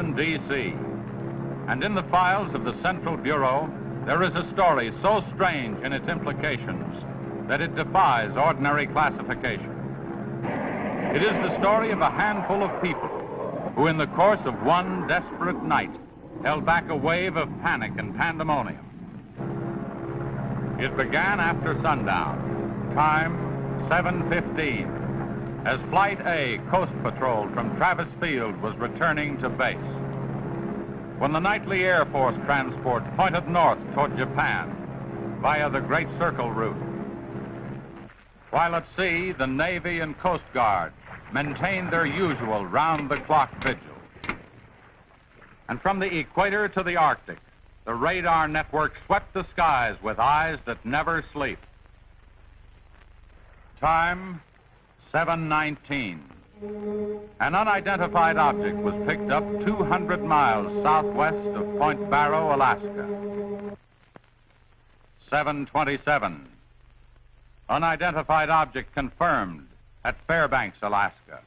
Washington, D.C. And in the files of the Central Bureau, there is a story so strange in its implications that it defies ordinary classification. It is the story of a handful of people who, in the course of one desperate night, held back a wave of panic and pandemonium. It began after sundown, time 7.15, as Flight A Coast Patrol from Travis Field was returning to base. When the nightly Air Force transport pointed north toward Japan via the Great Circle route. While at sea, the Navy and Coast Guard maintained their usual round-the-clock vigil. And from the equator to the Arctic, the radar network swept the skies with eyes that never sleep. Time, 719. An unidentified object was picked up 200 miles southwest of Point Barrow, Alaska. 727. Unidentified object confirmed at Fairbanks, Alaska.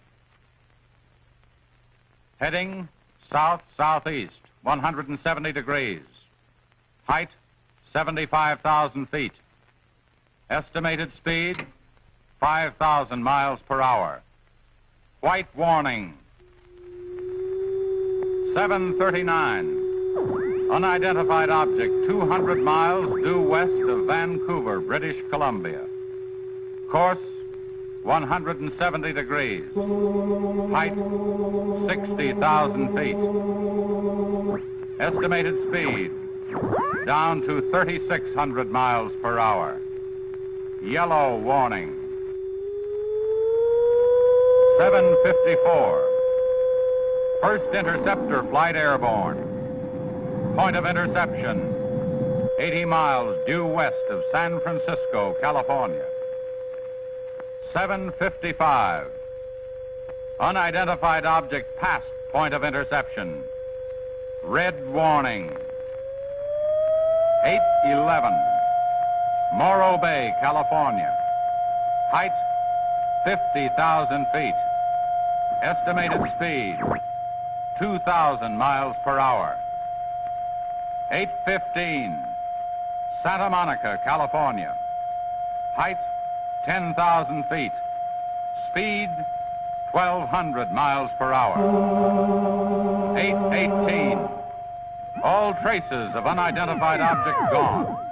Heading south-southeast, 170 degrees. Height, 75,000 feet. Estimated speed, 5,000 miles per hour. White warning. 739. Unidentified object 200 miles due west of Vancouver, British Columbia. Course 170 degrees. Height 60,000 feet. Estimated speed down to 3,600 miles per hour. Yellow warning. 754. First interceptor flight airborne. Point of interception, 80 miles due west of San Francisco, California. 755. Unidentified object past point of interception. Red warning. 811. Morro Bay, California. Height 50,000 feet. Estimated speed 2,000 miles per hour. 815. Santa Monica, California. Height 10,000 feet. Speed 1,200 miles per hour. 818. All traces of unidentified object gone.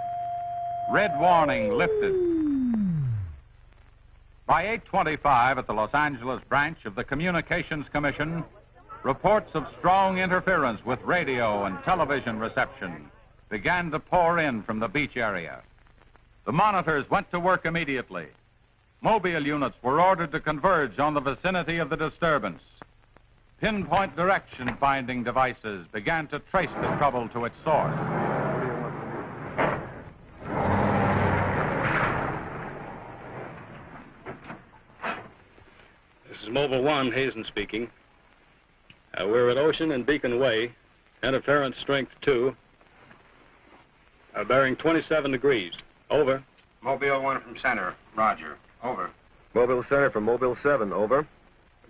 Red warning lifted. By 825 at the Los Angeles branch of the Communications Commission, reports of strong interference with radio and television reception began to pour in from the beach area. The monitors went to work immediately. Mobile units were ordered to converge on the vicinity of the disturbance. Pinpoint direction finding devices began to trace the trouble to its source. Is Mobile One, Hazen speaking. Uh, we're at Ocean and Beacon Way, interference strength 2, uh, bearing 27 degrees. Over. Mobile 1 from center. Roger. Over. Mobile Center from Mobile 7, over.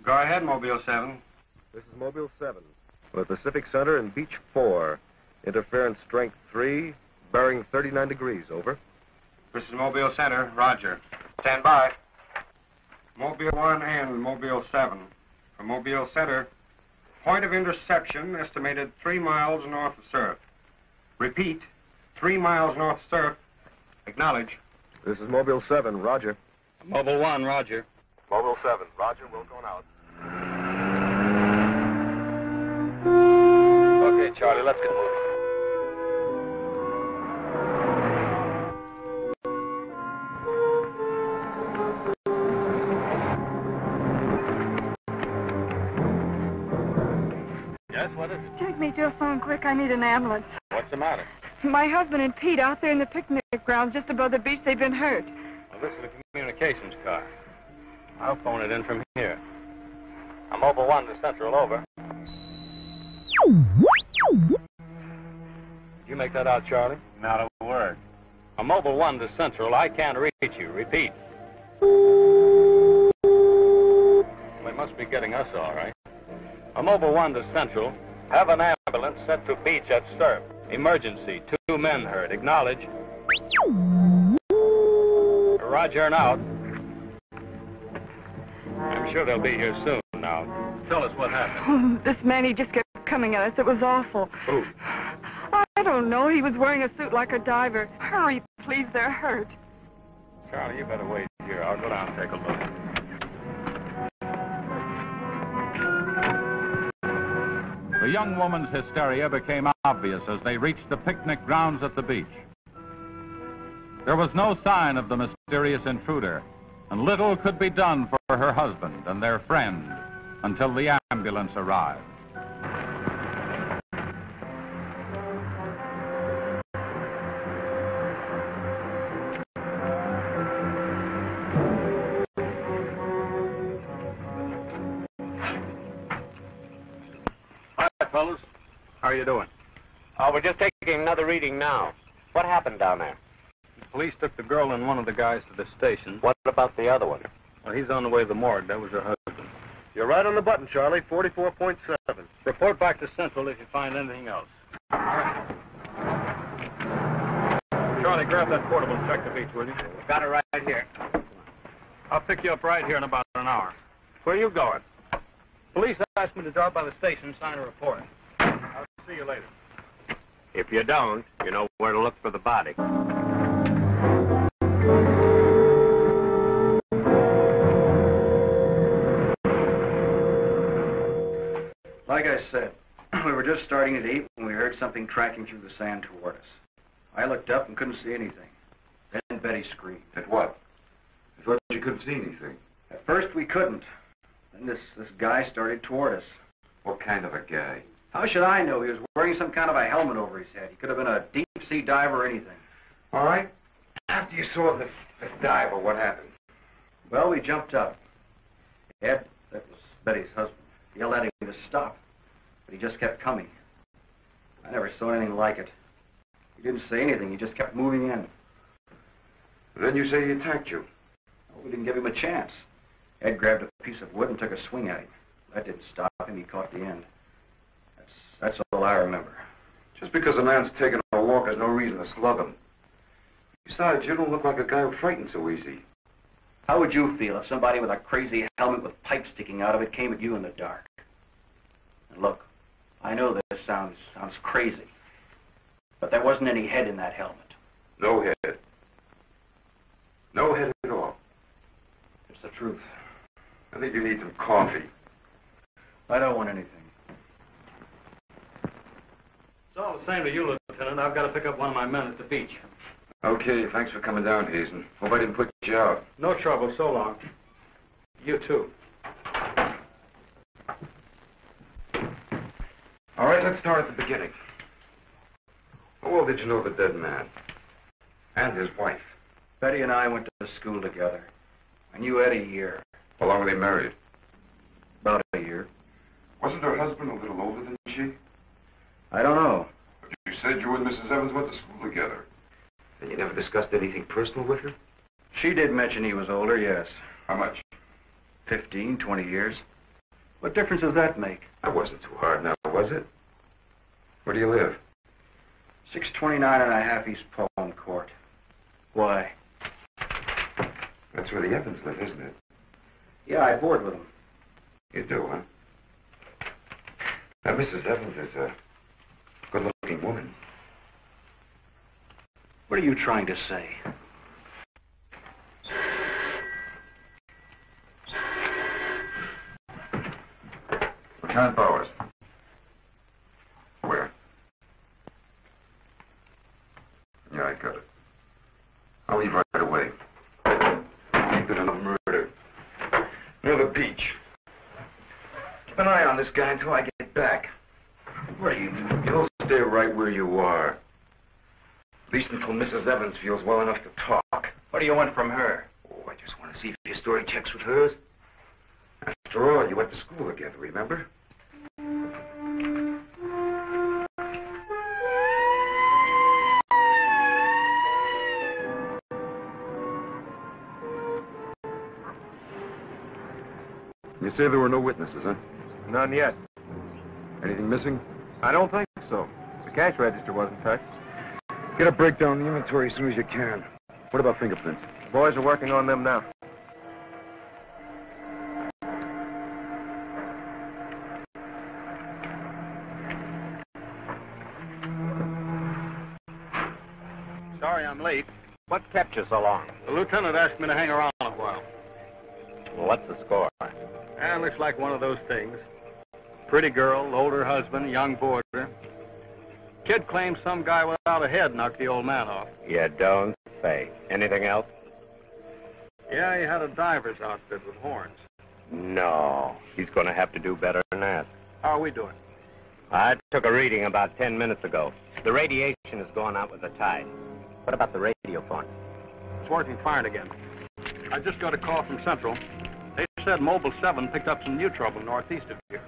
Go ahead, Mobile 7. This is Mobile 7. With Pacific Center and Beach 4. Interference strength 3, bearing 39 degrees, over. This is Mobile Center. Roger. Stand by. Mobile 1 and Mobile 7. From Mobile Center, point of interception estimated 3 miles north of surf. Repeat, 3 miles north of surf. Acknowledge. This is Mobile 7, roger. Mobile One, Roger. Mobile 7, roger, we're going out. Okay, Charlie, let's get moving. Yes, what is it? Take me to a phone quick. I need an ambulance. What's the matter? My husband and Pete out there in the picnic grounds just above the beach, they've been hurt. Well, this is the communications car. I'll phone it in from here. I'm Mobile One to Central, over. Did you make that out, Charlie? Not a word. I'm Mobile One to Central. I can't reach you. Repeat. They must be getting us all right. A Mobile 1 to Central. Have an ambulance sent to beach at Surf. Emergency. Two men hurt. Acknowledge. Roger and out. I'm sure they'll be here soon now. Tell us what happened. Oh, this man, he just kept coming at us. It was awful. Who? I don't know. He was wearing a suit like a diver. Hurry, please. They're hurt. Charlie, you better wait here. I'll go down and take a look. The young woman's hysteria became obvious as they reached the picnic grounds at the beach. There was no sign of the mysterious intruder, and little could be done for her husband and their friend until the ambulance arrived. Fellas. How are you doing? Oh, we're just taking another reading now. What happened down there? The police took the girl and one of the guys to the station. What about the other one? Well, he's on the way to the morgue. That was her husband. You're right on the button, Charlie. 44.7. Report back to Central if you find anything else. Charlie, grab that portable and check the beach, will you? Got it right here. I'll pick you up right here in about an hour. Where are you going? Police asked me to drop by the station and sign a report. I'll see you later. If you don't, you know where to look for the body. Like I said, we were just starting to eat when we heard something tracking through the sand toward us. I looked up and couldn't see anything. Then Betty screamed. At what? I thought you couldn't see anything. At first we couldn't. This, this guy started toward us. What kind of a guy? How should I know? He was wearing some kind of a helmet over his head. He could have been a deep-sea diver or anything. All right. After you saw this, this diver, what happened? Well, we jumped up. Ed, that was Betty's husband, yelled at him to stop. But he just kept coming. I never saw anything like it. He didn't say anything. He just kept moving in. Then you say he attacked you. We didn't give him a chance. Ed grabbed a piece of wood and took a swing at him. That didn't stop him. He caught the end. That's, that's all I remember. Just because a man's taking a walk is no reason to slug him. Besides, you don't look like a guy who frightens so easy. How would you feel if somebody with a crazy helmet with pipes sticking out of it came at you in the dark? And look, I know this sounds sounds crazy, but there wasn't any head in that helmet. No head. No head at all. It's the truth. I think you need some coffee. I don't want anything. It's all the same to you, Lieutenant. I've got to pick up one of my men at the beach. Okay, thanks for coming down, Hazen. Hope I didn't put you out. No trouble. So long. You too. All right, let's start at the beginning. How well did you know the dead man? And his wife? Betty and I went to school together. I knew Ed a year, How long were they married? about a year. Wasn't her husband a little older than she? I don't know. But you said you and Mrs. Evans went to school together. And you never discussed anything personal with her? She did mention he was older, yes. How much? Fifteen, twenty years. What difference does that make? That wasn't too hard now, was it? Where do you live? 629 and a half East Palm Court. Why? That's where the Evans live, isn't it? Yeah, I board with him. You do, huh? Now, Mrs. Evans is a good-looking woman. What are you trying to say? Lieutenant Bowers. Where? Yeah, I got it. I'll leave right away. Ain't been enough murder. Near the beach. Keep an eye on this guy until I get back. What are you doing? You'll stay right where you are. At least until Mrs. Evans feels well enough to talk. What do you want from her? Oh, I just want to see if your story checks with hers. After all, you went to school together, remember? You say there were no witnesses, huh? None yet. Anything missing? I don't think so. The cash register wasn't touched. Get a breakdown of the inventory as soon as you can. What about fingerprints? The Boys are working on them now. Sorry I'm late. What kept you so long? The lieutenant asked me to hang around a while. Well, what's the score? And looks like one of those things. Pretty girl, older husband, young boarder. Kid claims some guy without a head knocked the old man off. You don't say. Anything else? Yeah, he had a diver's outfit with horns. No. He's going to have to do better than that. How are we doing? I took a reading about ten minutes ago. The radiation is going out with the tide. What about the radio phone? It's working fine again. I just got a call from Central. They said Mobile 7 picked up some new trouble northeast of here.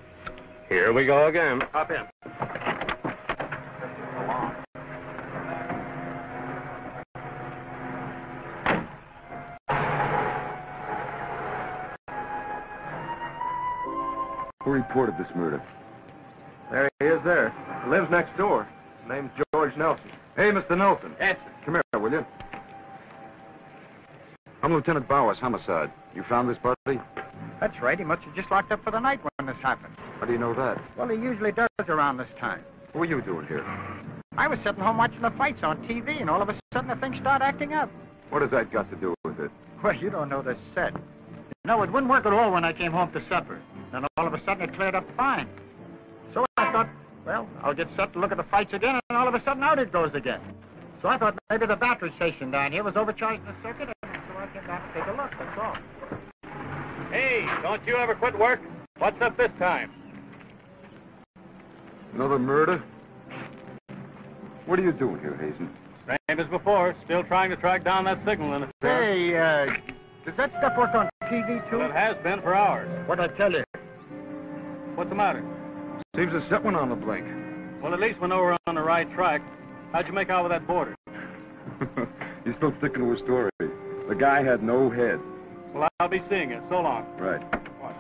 Here we go again. Hop in. Who reported this murder? There he is there. He lives next door. His name's George Nelson. Hey, Mr. Nelson. Yes, Come here, will you? I'm Lieutenant Bowers, homicide. You found this body? That's right. He must have just locked up for the night when this happened. How do you know that? Well, he usually does around this time. What were you doing here? I was sitting home watching the fights on TV, and all of a sudden the thing started acting up. What has that got to do with it? Well, you don't know the set. No, it wouldn't work at all when I came home to supper. Then all of a sudden it cleared up fine. So I thought, well, I'll get set to look at the fights again, and all of a sudden out it goes again. So I thought maybe the battery station down here was overcharging the circuit, and so I came down to take a look, that's all. Hey, don't you ever quit work? What's up this time? Another murder? What are you doing here, Hazen? Same as before, still trying to track down that signal interference. Hey, uh, does that stuff work on TV, too? Well, it has been for hours. What'd I tell you? What's the matter? Seems to set one on the blink. Well, at least we know we're on the right track. How'd you make out with that border? You're still sticking to a story. The guy had no head. Well, I'll be seeing you. So long. Right. Come on,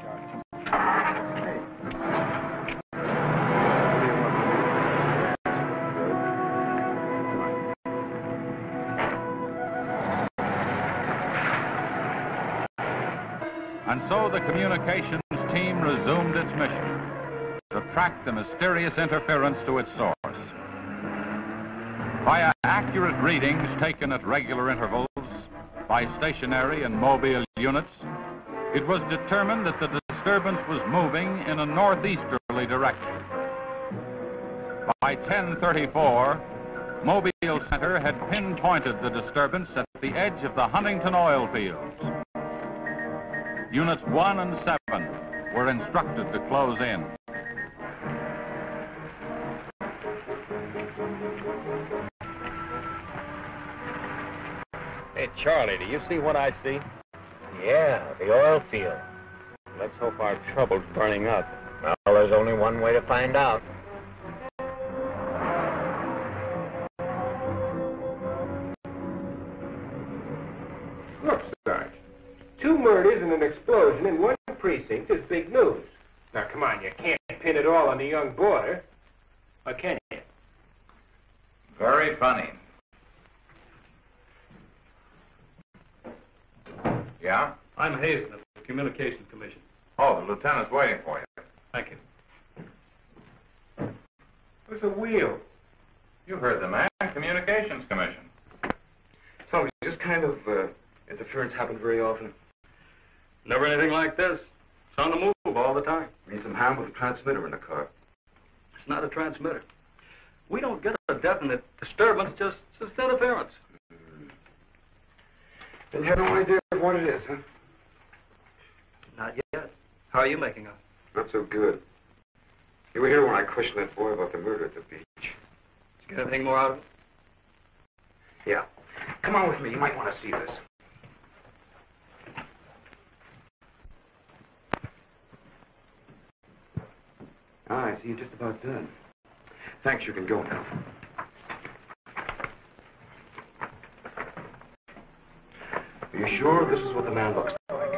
And so the communications team resumed its mission to track the mysterious interference to its source. Via accurate readings taken at regular intervals by stationary and mobile units, it was determined that the disturbance was moving in a northeasterly direction. By 1034, Mobile Center had pinpointed the disturbance at the edge of the Huntington oil fields. Units 1 and 7 were instructed to close in. Hey, Charlie, do you see what I see? Yeah, the oil field. Let's hope our trouble's burning up. Well, there's only one way to find out. Look, Sarge. Two murders and an explosion in one precinct is big news. Now, come on, you can't pin it all on the young boarder. Or can you? Very funny. Yeah? I'm Hazen of the Communications Commission. Oh, the lieutenant's waiting for you. Thank you. Who's the wheel? You heard the man, Communications Commission. Me, this kind of uh, interference happen very often? Never anything like this. It's on the move all the time. Means some harm with a transmitter in the car. It's not a transmitter. We don't get a definite disturbance, just, just interference. Then you have no idea of what it is, huh? Not yet. How are you making out? Not so good. You were here when I questioned that boy about the murder at the beach. Did you get anything more out of it? Yeah. Come on with me. You might want to see this. Ah, I see you're just about done. Thanks, you can go now. Are you sure this is what the man looks like?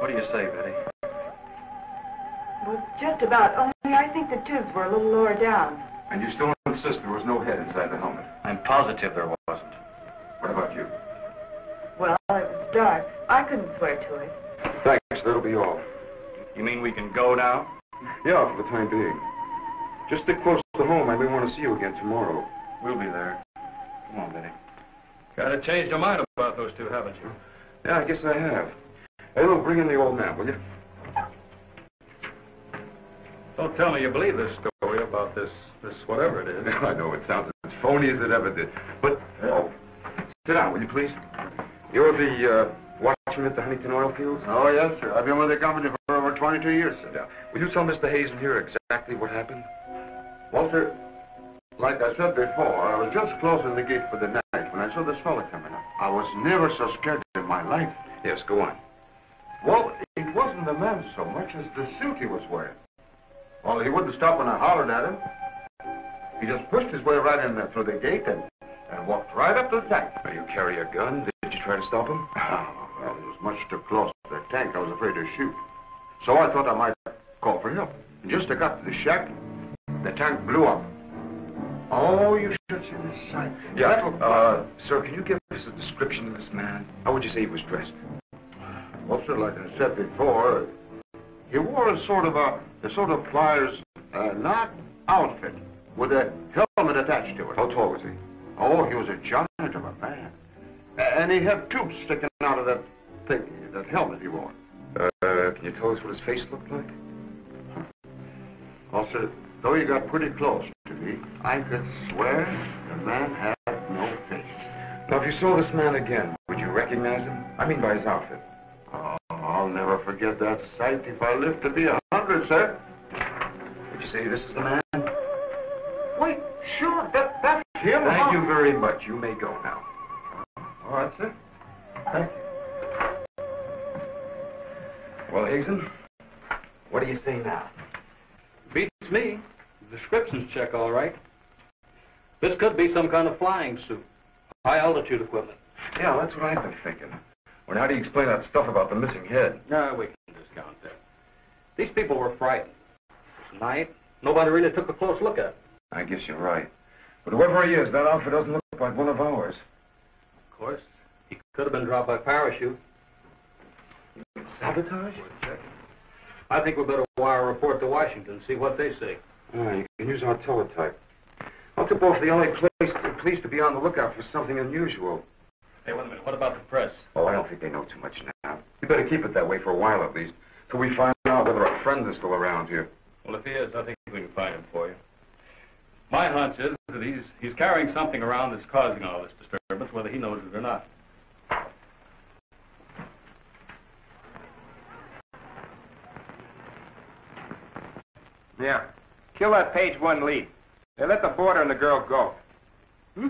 What do you say, Betty? Well, just about. Only I think the tubes were a little lower down. And you still insist there was no head inside the helmet? I'm positive there wasn't. What about you? Well, it was dark. I couldn't swear to it. Thanks, that'll be all. You mean we can go now? Yeah, for the time being. Just stick close to home. I may want to see you again tomorrow. We'll be there. Come on, Betty. Kind of changed your mind about those two, haven't you? Yeah, I guess I have. Hey, look, bring in the old man, will you? Don't tell me you believe this story about this, this whatever it is. I know it sounds as phony as it ever did. But, oh, sit down, will you, please? You're the, uh, watchman at the Huntington oil fields? Oh, yes, sir. I've been with the company for over 22 years, Sit down. Will you tell Mr. Hazen here exactly what happened? Walter, like I said before, I was just closing the gate for the night when I saw this fella coming up. I was never so scared in my life. Yes, go on. Well, it wasn't the man so much as the suit he was wearing. Well, he wouldn't stop when I hollered at him. He just pushed his way right in there through the gate and, and walked right up to the tank. You carry a gun. Did you try to stop him? Oh, well, he was much too close to the tank. I was afraid to shoot. So I thought I might call for help. And just I got to the shack, the tank blew up. Oh, you should see the sight. Yeah, That uh, sir, can you give us a description of this man? How would you say he was dressed? Well, sir, like I said before, he wore a sort of a, a sort of pliers, uh, not outfit, with a helmet attached to it. How tall was he? Oh, he was a giant of a man. And he had tubes sticking out of that thing, that helmet he wore. Uh, can you tell us what his face looked like? Also, though he got pretty close to me, I could swear the man had no face. Now, if you saw this man again, would you recognize him? I mean by his outfit. Oh, I'll never forget that sight if I live to be a hundred, sir. Would you say this is the man? Wait, sure, that, that's him. Thank you very much. You may go now. All right, sir. Thank you. Well, Hazen, what do you say now? Beats me. The descriptions check all right. This could be some kind of flying suit. High altitude equipment. Yeah, that's what I've been thinking. Well, how do you explain that stuff about the missing head? No, we can discount that. These people were frightened. This night, nobody really took a close look at it. I guess you're right. But whoever he is, that outfit doesn't look like one of ours. Of course, he could have been dropped by parachute. Sabotage? I think we better wire a report to Washington, and see what they say. Ah, you can use our teletype. I'll tip off the LA police, the police to be on the lookout for something unusual. Hey, wait a minute. What about the press? Oh, I don't think they know too much now. We better keep it that way for a while at least, till we find out whether our friend is still around here. Well, if he is, I think we can find him for you. My hunch is that he's he's carrying something around that's causing all this disturbance, whether he knows it or not. Yeah. Kill that page one lead. They let the boarder and the girl go. Hmm?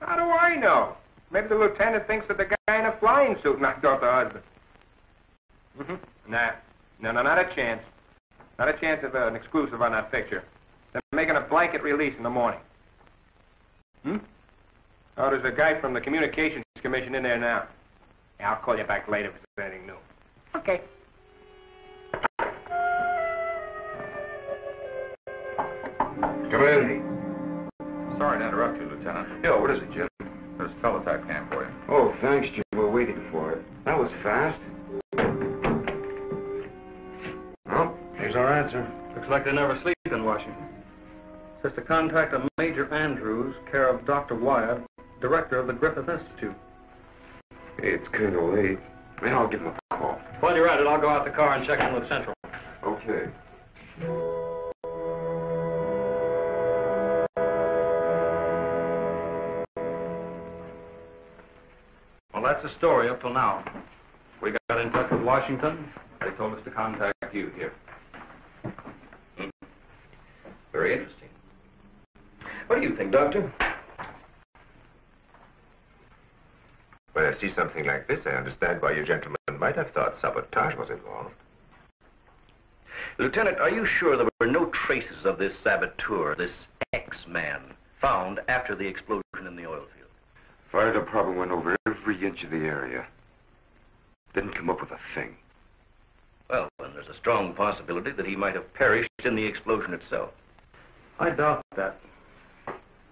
How do I know? Maybe the lieutenant thinks that the guy in a flying suit knocked off the husband. Mm-hmm. Nah. No, no, not a chance. Not a chance of uh, an exclusive on that picture. They're making a blanket release in the morning. Hmm? Oh, there's a guy from the Communications Commission in there now. Yeah, I'll call you back later if there's anything new. Okay. Sorry to interrupt you, Lieutenant. Yeah, what is it, Jim? There's a teletype cam for you. Oh, thanks, Jim. We're waiting for it. That was fast. Well, here's our answer. Looks like they never sleep in Washington. Says to contact a Major Andrews, care of Dr. Wyatt, director of the Griffith Institute. Hey, it's kind of late. Man, I'll give him a call. While you're at it, I'll go out the car and check in with Central. Okay. That's the story up till now. We got in touch with Washington. They told us to contact you here. Hmm. Very interesting. What do you think, Doctor? When I see something like this, I understand why you gentlemen might have thought sabotage was involved. Lieutenant, are you sure there were no traces of this saboteur, this X-man, found after the explosion in the oil field? Fire department went over every inch of the area. Didn't come up with a thing. Well, then there's a a strong possibility that he might have perished in the explosion itself. I doubt that.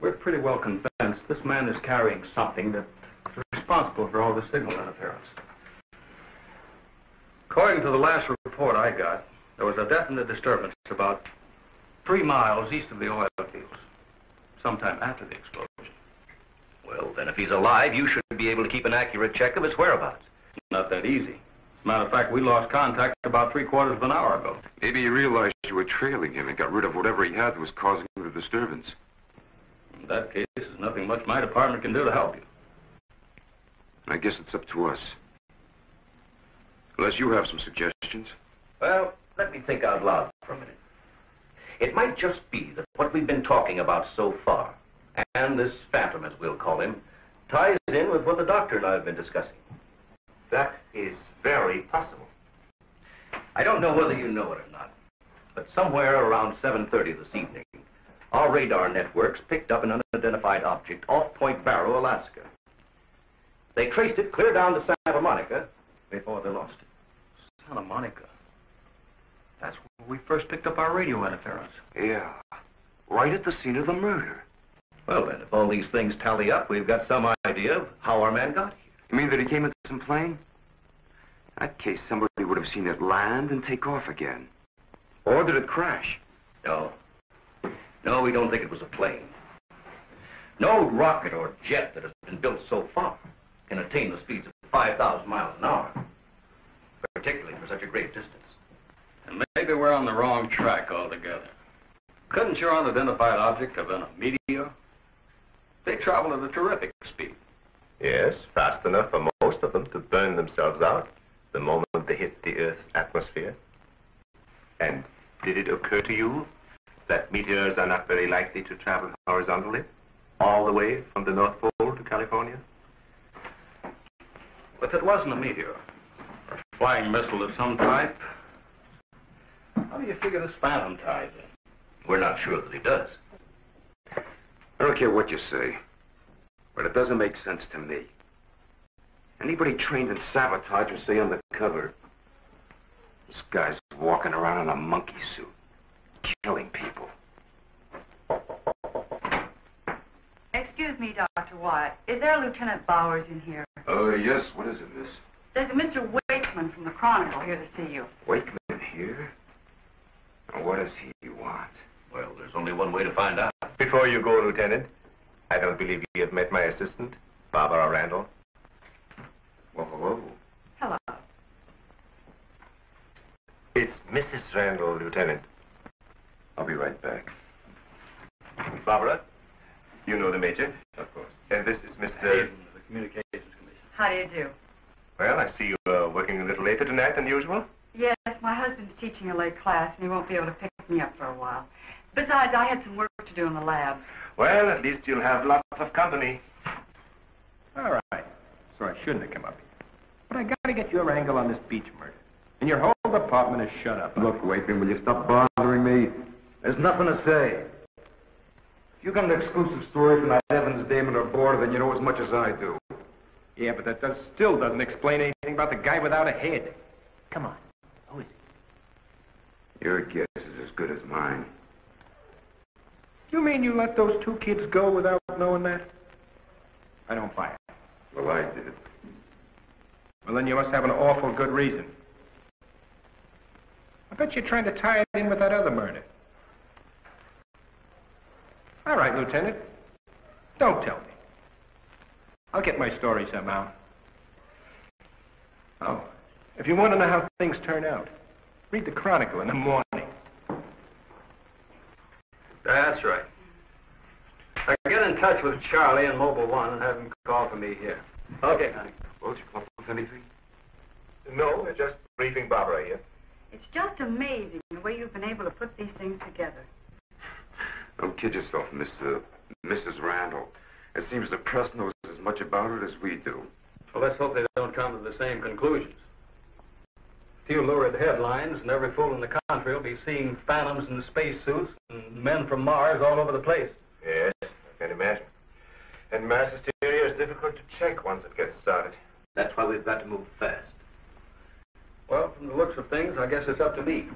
We're pretty well convinced this man is carrying something that's responsible for all the signal interference. According to the last report I got, there was a definite disturbance about three miles east of the oil fields, sometime after the explosion. Well, then if he's alive, you should be able to keep an accurate check of his whereabouts. Not that easy. As a matter of fact, we lost contact about three quarters of an hour ago. Maybe he realized you were trailing him and got rid of whatever he had that was causing the disturbance. In that case, there's nothing much my department can do to help you. I guess it's up to us. Unless you have some suggestions. Well, let me think out loud for a minute. It might just be that what we've been talking about so far, and this phantom, as we'll call him, ties in with what the doctor and I have been discussing. That is very possible. I don't know whether you know it or not, but somewhere around 7.30 this evening, our radar networks picked up an unidentified object off Point Barrow, Alaska. They traced it clear down to Santa Monica before they lost it. Santa Monica. That's where we first picked up our radio interference. Yeah. Right at the scene of the murder. Well, then, if all these things tally up, we've got some idea of how our man got here. You mean that he came in some plane? In that case, somebody would have seen it land and take off again. Or did it crash? No. No, we don't think it was a plane. No rocket or jet that has been built so far can attain the speeds of 5,000 miles an hour, particularly for such a great distance. And maybe we're on the wrong track altogether. Couldn't your unidentified object have been a meteor? They travel at a terrific speed. Yes, fast enough for most of them to burn themselves out the moment they hit the Earth's atmosphere. And did it occur to you that meteors are not very likely to travel horizontally, all the way from the North Pole to California? If it wasn't a meteor, a flying missile of some type, how do you figure this phantom ties in? We're not sure that he does. I don't care what you say, but it doesn't make sense to me. Anybody trained in sabotage would stay undercover. This guy's walking around in a monkey suit, killing people. Excuse me, Dr. Wyatt. Is there Lieutenant Bowers in here? Oh, yes. What is it, miss? There's a Mr. Wakeman from the Chronicle here to see you. Wakeman here? What does he want? Well, there's only one way to find out. Before you go, Lieutenant, I don't believe you have met my assistant, Barbara Randall. Well, hello. Hello. It's Mrs. Randall, Lieutenant. I'll be right back. Barbara, you know the Major. Of course. And this is Mr. Hazen, the Communications Commission. How do you do? Well, I see you are working a little later tonight than usual. Yes, my husband's teaching a late class, and he won't be able to pick me up for a while. Besides, I had some work to do in the lab. Well, at least you'll have lots of company. All right. So I shouldn't have come up here. But I gotta get your angle on this beach murder. And your whole department is shut up. Look, Wakeman, will you stop bothering me? There's nothing to say. If you got an exclusive story from that Evans Damon or Board, then you know as much as I do. Yeah, but that does, still doesn't explain anything about the guy without a head. Come on. Who is he? Your guess is as good as mine. You mean you let those two kids go without knowing that? I don't buy it. Well, I did. Well, then you must have an awful good reason. I bet you're trying to tie it in with that other murder. All right, Lieutenant. Don't tell me. I'll get my story somehow. Oh, if you want to know how things turn out, read the Chronicle in the morning. That's right. Now get in touch with Charlie in Mobile One and have him call for me here. Okay, honey. Won't you come up with anything? No, we're just briefing Barbara here. It's just amazing the way you've been able to put these things together. Don't kid yourself, Mr. Mrs. Randall. It seems the press knows as much about it as we do. Well, let's hope they don't come to the same conclusions. A few lurid headlines, and every fool in the country will be seeing phantoms in spacesuits and men from Mars all over the place. Yes, I can imagine. And mass hysteria is difficult to check once it gets started. That's why we've got to move fast. Well, from From the looks of things, I guess it's up to me.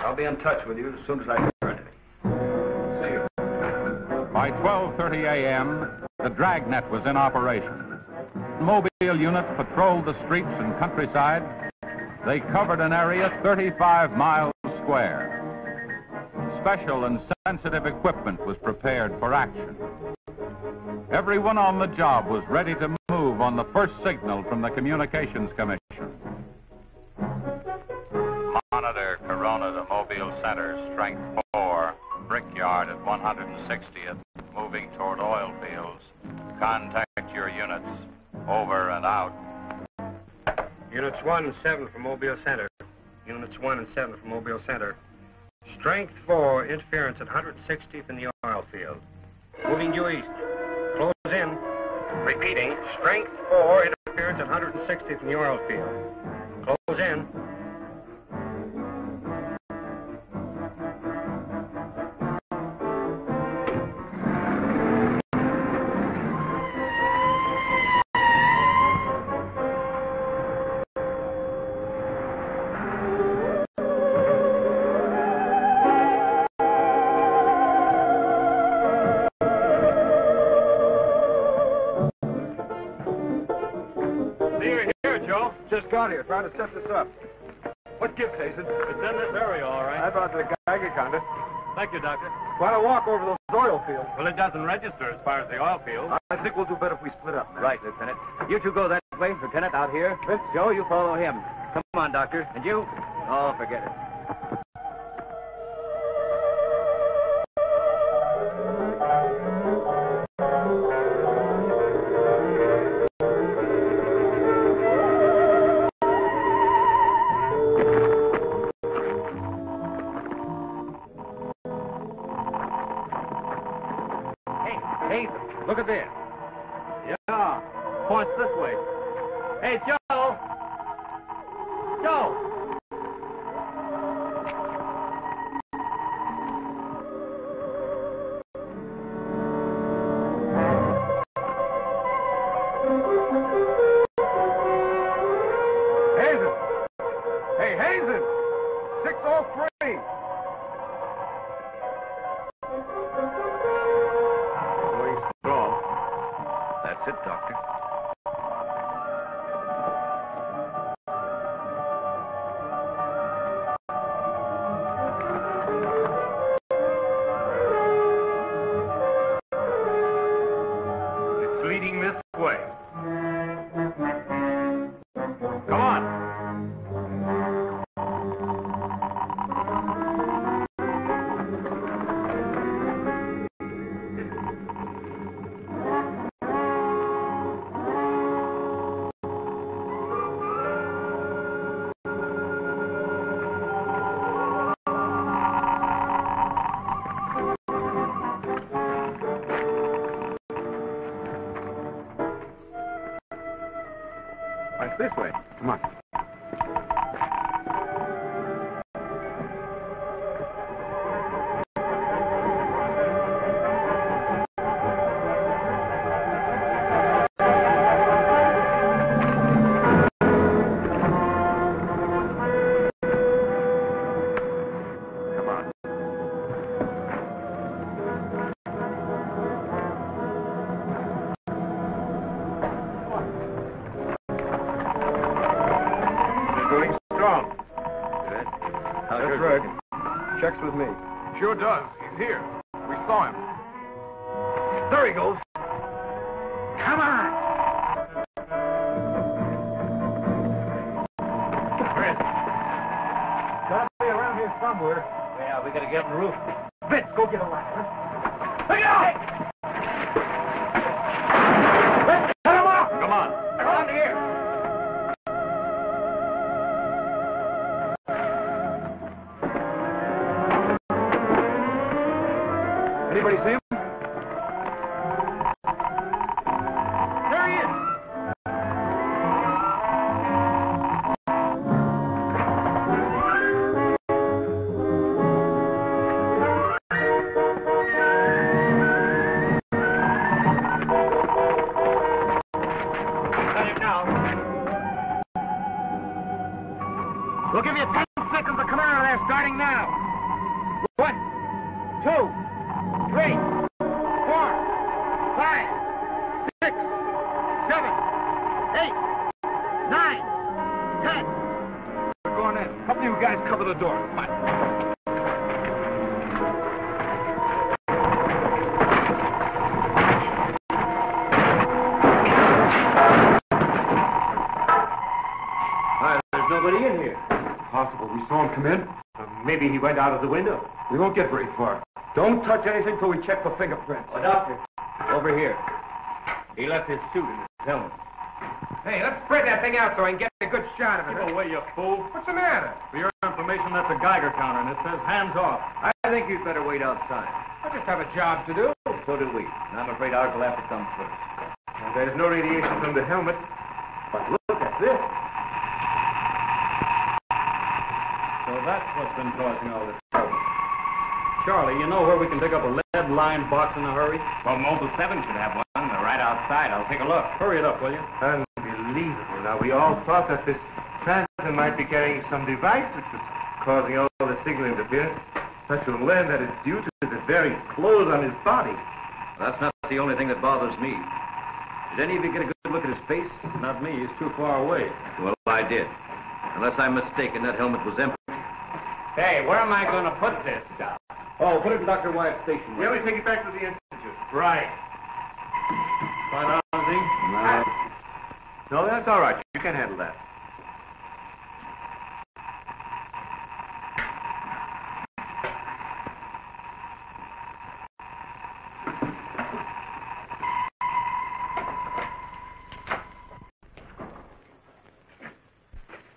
I'll be in touch with you as soon as I hear anything. See you. By 12.30 a.m., the dragnet was in operation. Mobile units patrolled the streets and countryside. They covered an area 35 miles square. Special and sensitive equipment was prepared for action. Everyone on the job was ready to move on the first signal from the Communications Commission. Monitor Corona to Mobile Center, strength 4, Brickyard at 160th, moving toward oil fields. Contact your units. Over and out. Units 1 and 7 from Mobile Center. Units 1 and 7 from Mobile Center. Strength 4, interference at 160th in the oil field. Moving due east. Close in. Repeating, strength 4, interference at 160th in the oil field. Close in. Got here, trying to set this up. What gives, Hazen? It's in this area, all right. I brought the Geiger counter. Thank you, Doctor. Why don't walk over those oil fields? Well, it doesn't register as far as the oil field. I think we'll do better if we split up. Right, Lieutenant. You two go that way, Lieutenant, out here. Joe, you follow him. Come on, Doctor. And you? Oh, forget it. Look at this. Yeah, points this way. Hey, Joe! Joe! Went out of the window. We won't get very far. Don't touch anything till we check for fingerprints. Oh, doctor, over here. He left his suit in his helmet. Hey, let's spread that thing out so I can get a good shot of it. Give away, you fool. What's the matter? For your information, that's a Geiger counter, and it says hands off. I think you'd better wait outside. I just have a job to do. So do we. And I'm afraid ours will have to come first. Now, there's no radiation from the helmet. But look at this. So that's what's been causing all this trouble. Charlie, you know where we can pick up a lead-lined box in a hurry? Well, Mobile 7 should have one. They're right outside. I'll take a look. Hurry it up, will you? Unbelievable. Now, we all thought that this transit might be carrying some device which was causing all the signal interference. But to learn that it's due to the very clothes on his body. That's not the only thing that bothers me. Did any of you get a good look at his face? Not me. He's too far away. Well, I did. Unless I'm mistaken, that helmet was empty. Hey, where am I going to put this stuff? Oh, put it in Dr. Wyatt's station. Yeah, we take it back to the institute. Right. Find out anything? No. No, that's all right. You can handle that.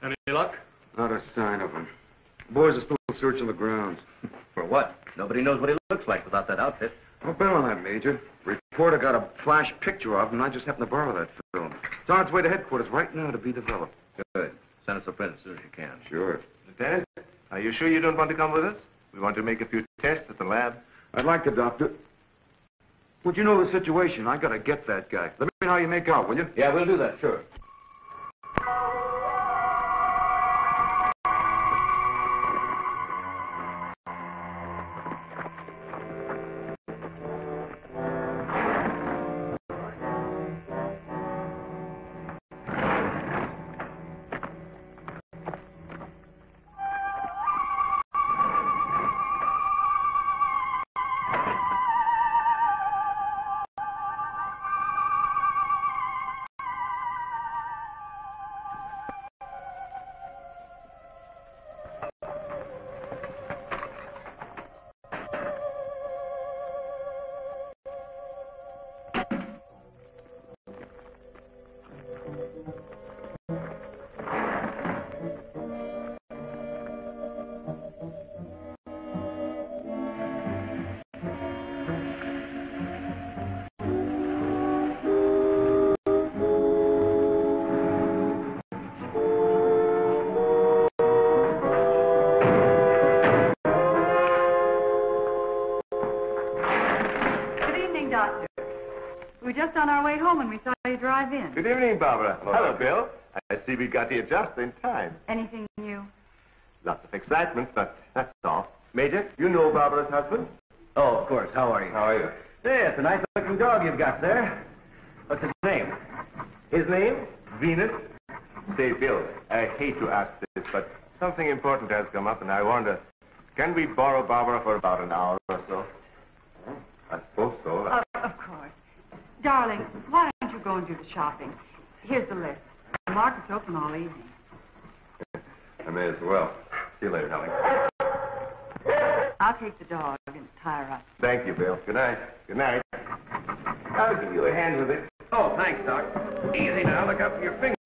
Any luck? Not a sign of him. Boys are still searching the grounds. For what? Nobody knows what he looks like without that outfit. I'll bet on that, Major. Reporter got a flash picture of him, and I just happened to borrow that film. It's on its way to headquarters right now to be developed. Good. Send us a print as soon as you can. Sure. Lieutenant, are you sure you don't want to come with us? We want to make a few tests at the lab. I'd like to, Doctor. Would you know the situation? I gotta get that guy. Let me know how you make out, will you? Yeah, we'll do that, sure. Our way home and we saw you drive in. Good evening, Barbara. Hello, Bill. I see we got here just in time. Anything new? Lots of excitement, but that's all. Major, you know Barbara's husband? Oh, of course. How are you? How are you? Hey, it's a nice-looking dog you've got there. What's his name? His name? Venus. Say, Bill, I hate to ask this, but something important has come up, and I wonder, can we borrow Barbara for about an hour or so? Hmm, I suppose so. Of, of course. Darling, why don't you go and do the shopping? Here's the list. The market's open all evening. I may as well. See you later, Helen. I'll take the dog and tie her up. Thank you, Bill. Good night. Good night. I'll give you a hand with it. Oh, thanks, Doc. Easy now. Look out for your fingers.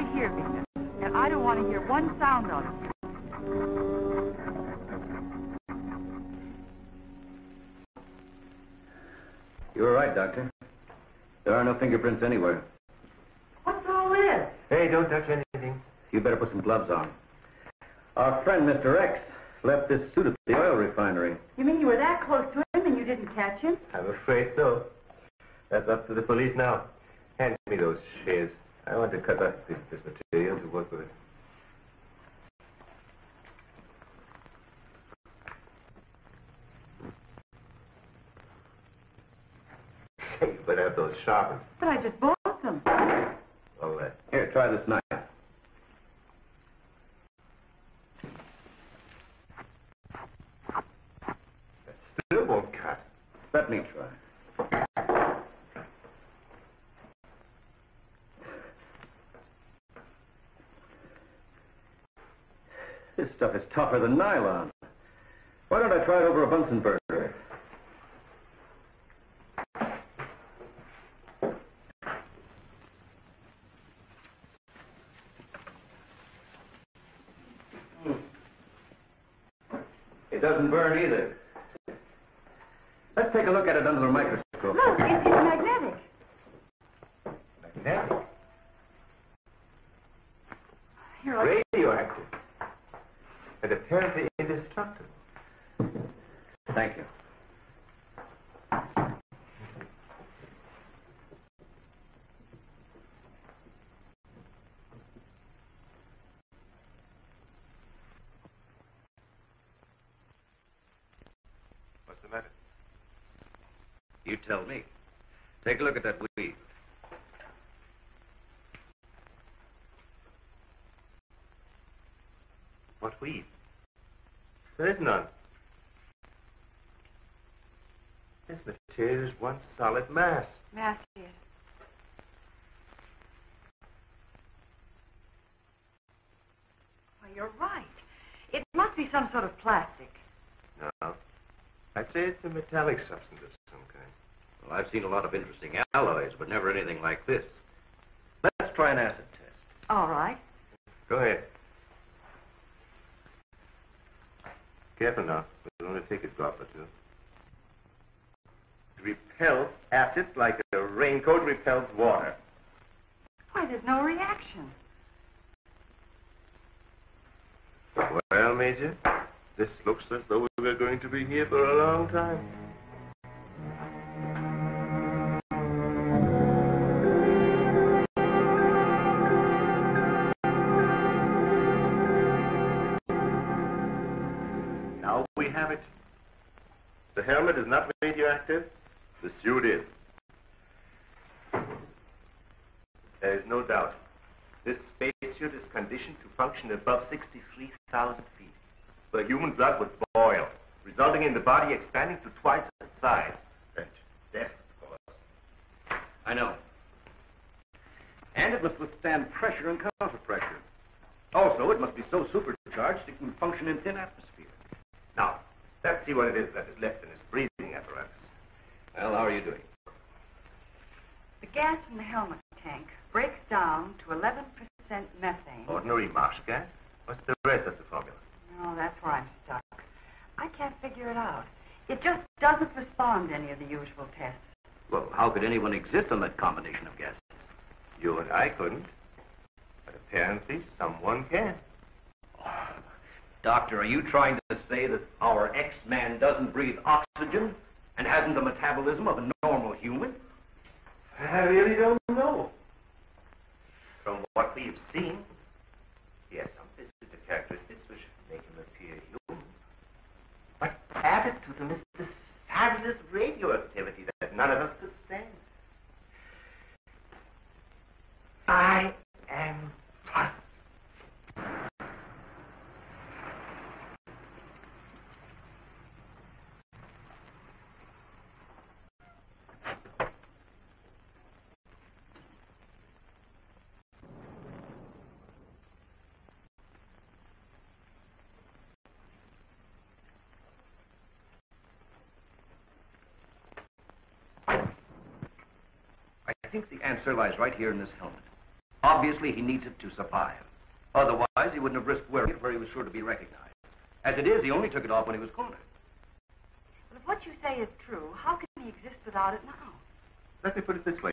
Right here, Venus, and I don't want to hear one sound of it. You were right, Doctor. There are no fingerprints anywhere. What's all this? Hey, don't touch anything. You better put some gloves on. Our friend, Mr. X, left this suit at the oil refinery. You mean you were that close to him and you didn't catch him? I'm afraid so. That's up to the police now. Hand me those shears. I want to cut up this, this material to work with it. you better have those sharpened. But I just bought them. All right. Here, try this knife. Still won't cut. Let me try. This stuff is tougher than nylon. Why don't I try it over a Bunsen burner? It doesn't burn either. Let's take a look at it under the microscope. Look, it, it's magnetic. Magnetic. Here, I'll... Radioactive. And apparently indestructible. Thank you. What's the matter? You tell me. Take a look at that weed. What weed? There is none. This material is one solid mass. Mass, it. Why, you're right. It must be some sort of plastic. No. I'd say it's a metallic substance of. Well, I've seen a lot of interesting alloys, but never anything like this. Let's try an acid test. All right. Go ahead. Careful now. We'll only take a drop or two. It repels acid like a raincoat repels water. Why, there's no reaction. Well, Major, this looks as though we're going to be here for a long time. Have it. The helmet is not radioactive. The suit is. There is no doubt. This spacesuit is conditioned to function above 63,000 feet, where human blood would boil, resulting in the body expanding to twice its size. And death, of course. I know. And it must withstand pressure and counterpressure. Also, it must be so supercharged it can function in thin atmosphere. Now, let's see what it is that is left in this breathing apparatus. Well, how are you doing? The gas in the helmet tank breaks down to 11% methane. Ordinary marsh gas? What's the rest of the formula? No, that's where I'm stuck. I can't figure it out. It just doesn't respond to any of the usual tests. Well, how could anyone exist on that combination of gases? You and I couldn't. But apparently someone can. Doctor, are you trying to say that our X-Man doesn't breathe oxygen and hasn't the metabolism of a normal human? I really don't know. From what we've seen, he has some physical characteristics which make him appear human. But added to them is this fabulous radioactivity that none of us could stand. I am fine. Think the answer lies right here in this helmet. Obviously, he needs it to survive. Otherwise, he wouldn't have risked wearing it where he was sure to be recognized. As it is, he only took it off when he was cornered. But if what you say is true, how can he exist without it now? Let me put it this way.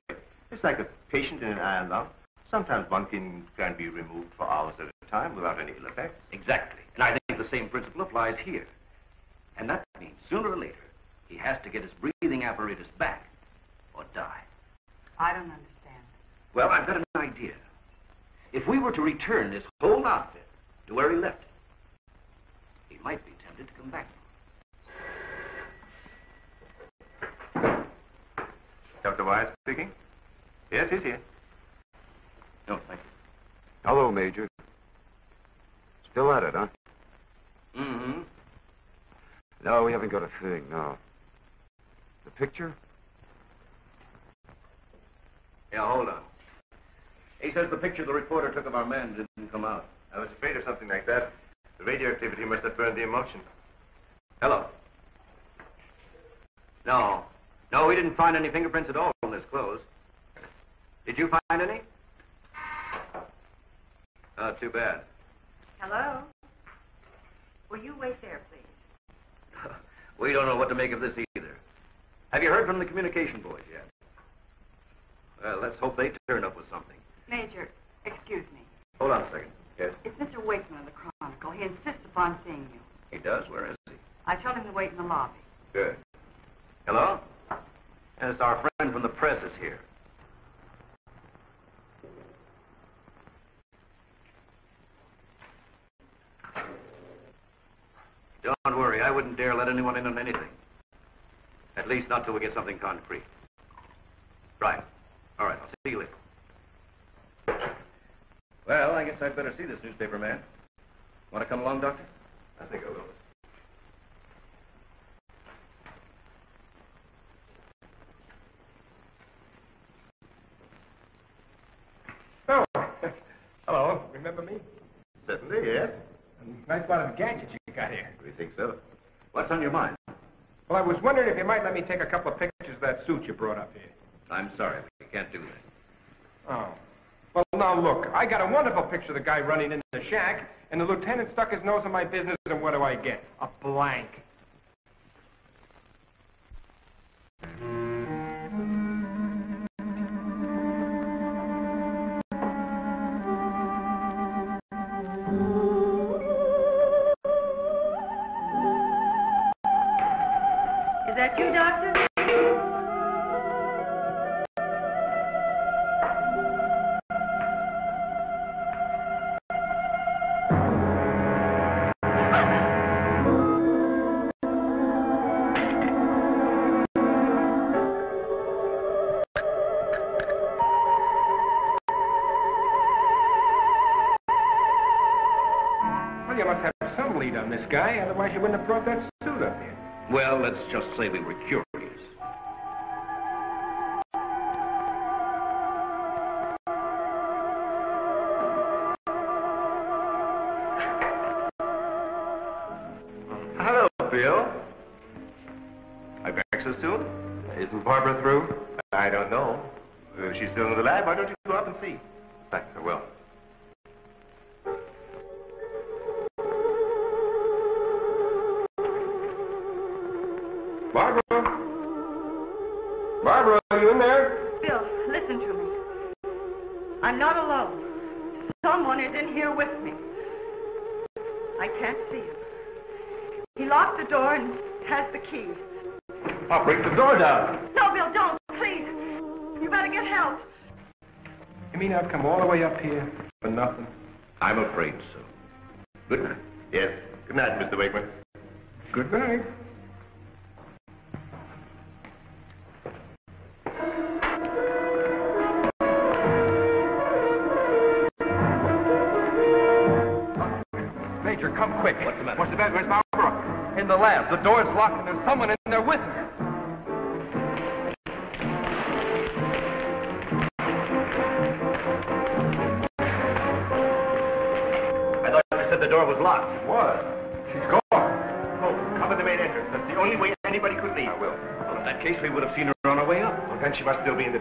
It's like a patient in an iron lung. Sometimes one can, can be removed for hours at a time without any ill effects. Exactly. And I think the same principle applies here. And that means sooner or later, he has to get his breathing apparatus back or die. I don't understand. Well, I've got an idea. If we were to return this whole outfit to where he left it, he might be tempted to come back. Dr. Wyatt speaking? Yes, he's here. No, thank you. Hello, Major. Still at it, huh? Mm-hmm. No, we haven't got a thing, no. The picture? Yeah, hold on. He says the picture the reporter took of our man didn't come out. I was afraid of something like that. The radioactivity must have burned the emulsion. Hello. No. No, we didn't find any fingerprints at all on this clothes. Did you find any? Oh, too bad. Hello? Will you wait there, please? we don't know what to make of this either. Have you heard from the communication boys yet? Well, let's hope they turn up with something. Major, excuse me. Hold on a second. Yes? It's Mr. Wakeman of the Chronicle. He insists upon seeing you. He does? Where is he? I told him to wait in the lobby. Good. Hello? It's our friend from the press is here. Don't worry, I wouldn't dare let anyone in on anything. At least not till we get something concrete. Right. All right, I'll see you later. Well, I guess I'd better see this newspaper man. Want to come along, Doctor? I think I will. Oh, hello. Remember me? Certainly, yes. Nice lot of gadgets you got here. We think so. What's on your mind? Well, I was wondering if you might let me take a couple of pictures of that suit you brought up here. I'm sorry, we can't do that. Oh. Well, now look, I got a wonderful picture of the guy running in the shack, and the lieutenant stuck his nose in my business, and what do I get? A blank. Is that you, Doctor? Up and see? Thanks, I will. Barbara? Barbara, are you in there? Bill, listen to me. I'm not alone. Someone is in here with me. I can't see him. He locked the door and has the key. I'll break the door down. You mean I've come all the way up here for nothing? I'm afraid so. Good night. Yes. Good night, Mr. Wakeman. Good night. Major, come quick. What's the matter? What's the matter? Where's Barbara? In the lab. The door's locked and there's someone in Must still be in the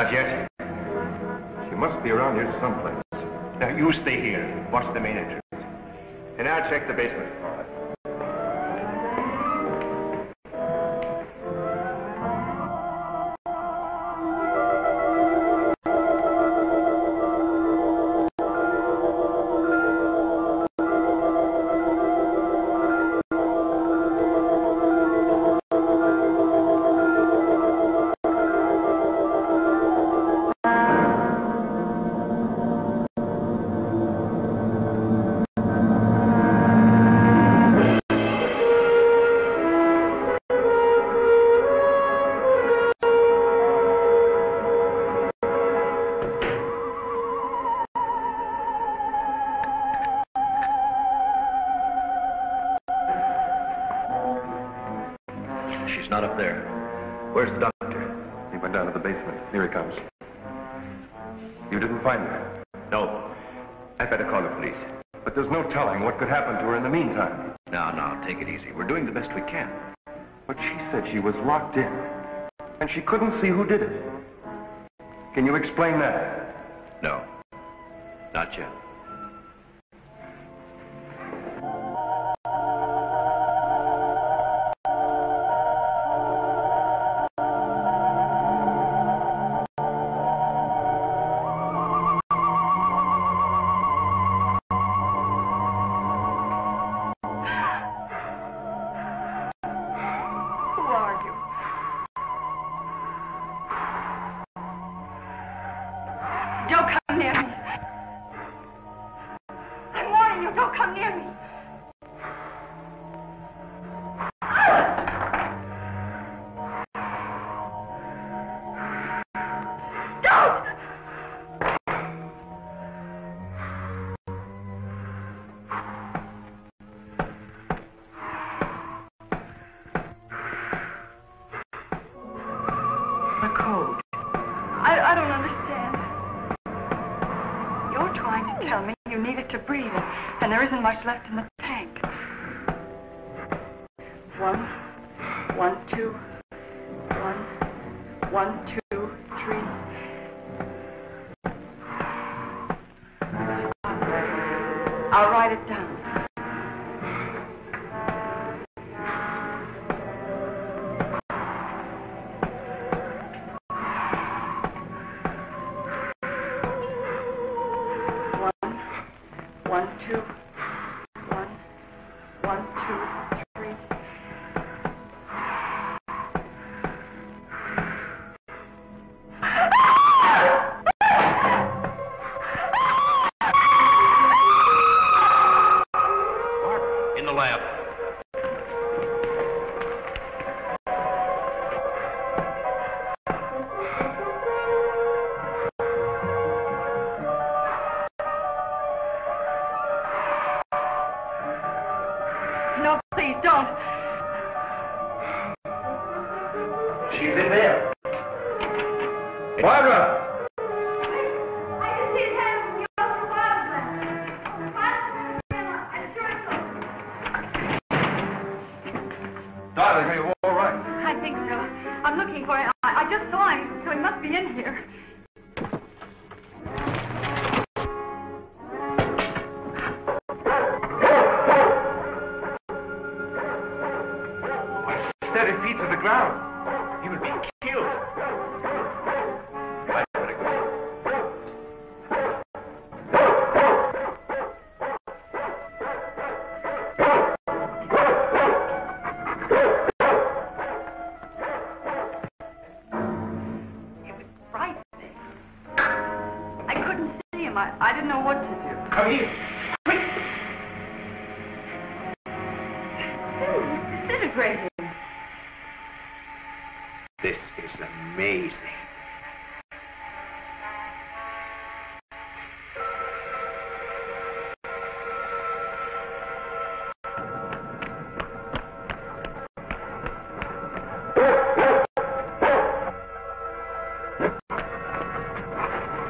Not yet. She must be around here someplace. Now, you stay here. Watch the main entrance. And I'll check the basement. Explain that. tell me you needed to breathe, and there isn't much left in the tank. One, one, two, one, one, two, three. I'll write it down.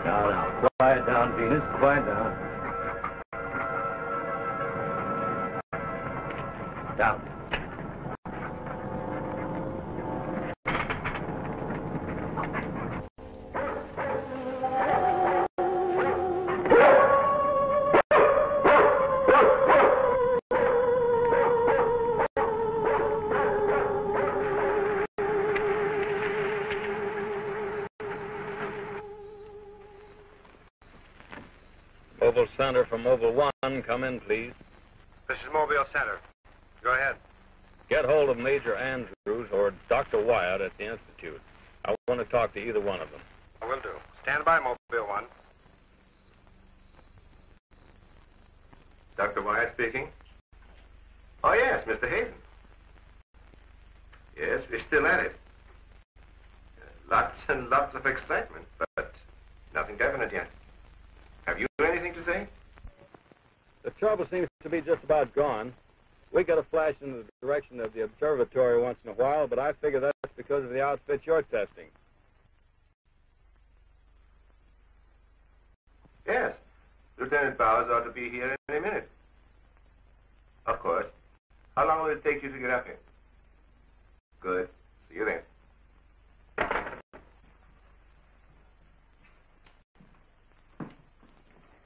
Now, now, quiet down, Venus, quiet down. Down. Please. This is Mobile Center. Go ahead. Get hold of Major Andrews or Dr. Wyatt at the Institute. I want to talk to either one of them. I will do. Stand by, Mobile 1. Dr. Wyatt speaking. Oh, yes, Mr. Hazen. Yes, we're still at it. Uh, lots and lots of excitement, but nothing definite yet. Have you anything to say? The trouble seems to be just about gone. We get a flash in the direction of the observatory once in a while, but I figure that's because of the outfit you're testing. Yes. Lieutenant Bowers ought to be here any minute. Of course. How long will it take you to get up here? Good. See you then.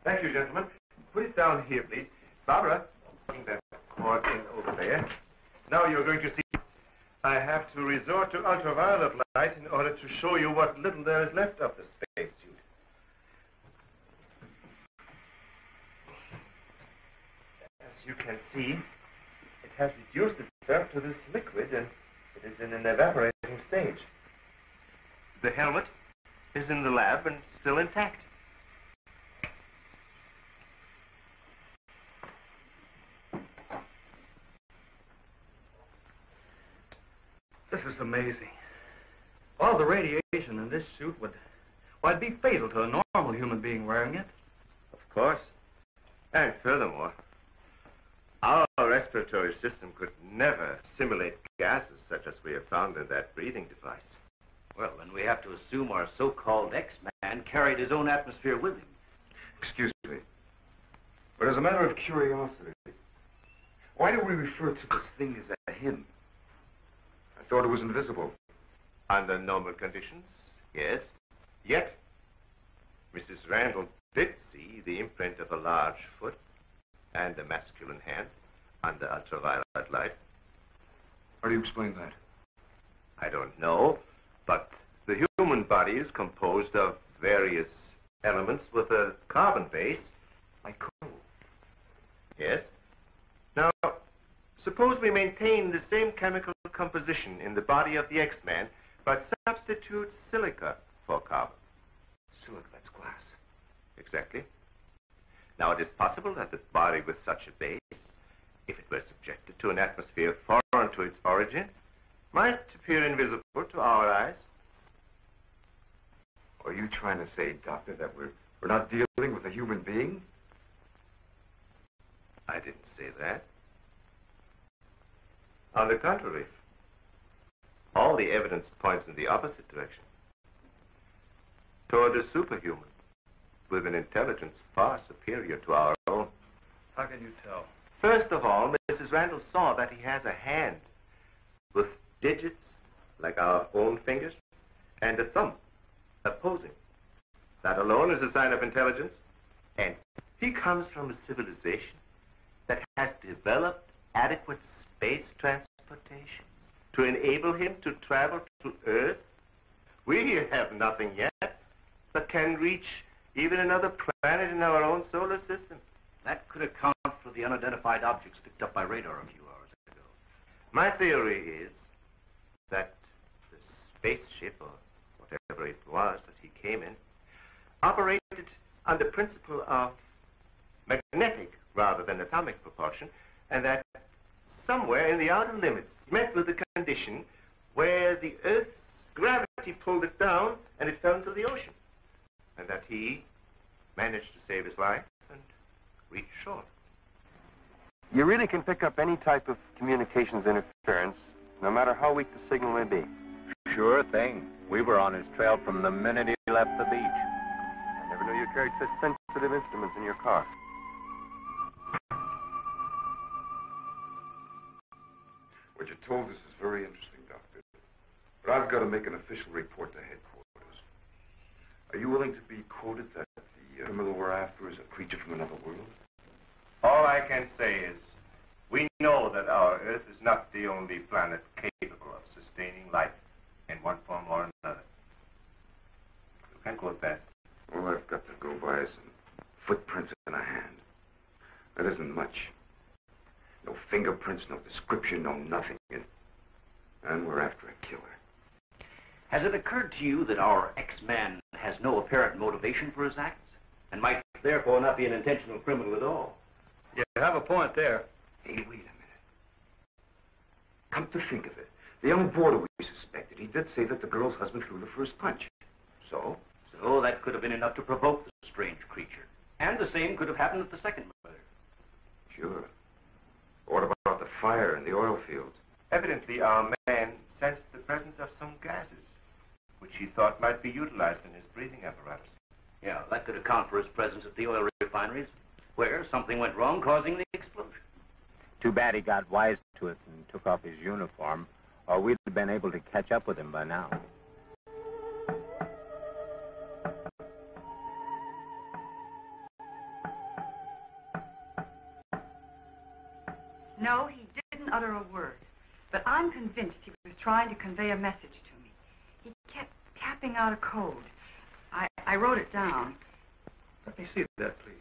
Thank you, gentlemen. Put it down here, please. Barbara, bring that cord in over there. Now you're going to see. I have to resort to ultraviolet light in order to show you what little there is left of the spacesuit. As you can see, it has reduced itself to this liquid and it is in an evaporating stage. The helmet is in the lab and still intact. This is amazing. All the radiation in this suit would, well, it'd be fatal to a normal human being wearing it. Of course. And furthermore, our respiratory system could never simulate gases such as we have found in that breathing device. Well, then we have to assume our so-called X-Man carried his own atmosphere with him. Excuse me. But as a matter of curiosity, why do we refer to this thing as a him? I thought it was invisible. Under normal conditions, yes. Yet, Mrs. Randall did see the imprint of a large foot and a masculine hand under ultraviolet light. How do you explain that? I don't know, but the human body is composed of various elements with a carbon base, like coal. Yes? Now, suppose we maintain the same chemical composition in the body of the X-Man, but substitute silica for carbon. That's glass. Exactly. Now, it is possible that the body with such a base, if it were subjected to an atmosphere foreign to its origin, might appear invisible to our eyes. Are you trying to say, Doctor, that we're, we're not dealing with a human being? I didn't say that. On the contrary, all the evidence points in the opposite direction. Toward a superhuman, with an intelligence far superior to our own. How can you tell? First of all, Mrs. Randall saw that he has a hand with digits like our own fingers and a thumb opposing. That alone is a sign of intelligence. And he comes from a civilization that has developed adequate space transportation to enable him to travel to Earth. We have nothing yet, but can reach even another planet in our own solar system. That could account for the unidentified objects picked up by radar a few hours ago. My theory is that the spaceship, or whatever it was that he came in, operated on the principle of magnetic rather than atomic propulsion, and that somewhere in the outer limits, he met with a condition where the Earth's gravity pulled it down and it fell into the ocean, and that he managed to save his life and reach shore. You really can pick up any type of communications interference, no matter how weak the signal may be. Sure thing. We were on his trail from the minute he left the beach. I never knew you carried such sensitive instruments in your car. What you told us is very interesting, Doctor. But I've got to make an official report to headquarters. Are you willing to be quoted that the criminal we're after is a creature from another world? All I can say is, we know that our Earth is not the only planet capable of sustaining life in one form or another. You can quote that. All I've got to go by is some footprints in a hand. That isn't much. No fingerprints, no description, no nothing. And, and we're after a killer. Has it occurred to you that our X-Man has no apparent motivation for his acts, and might therefore not be an intentional criminal at all? You have a point there. Hey, wait a minute. Come to think of it, the young boarder we suspected, he did say that the girl's husband threw the first punch. So? So that could have been enough to provoke the strange creature. And the same could have happened at the second murder. Sure. What about the fire in the oil fields? Evidently, our man sensed the presence of some gases, which he thought might be utilized in his breathing apparatus. Yeah, that could account for his presence at the oil refineries, where something went wrong, causing the explosion. Too bad he got wise to us and took off his uniform, or we'd have been able to catch up with him by now. No, he didn't utter a word. But I'm convinced he was trying to convey a message to me. He kept tapping out a code. I, I wrote it down. Let me see that, please.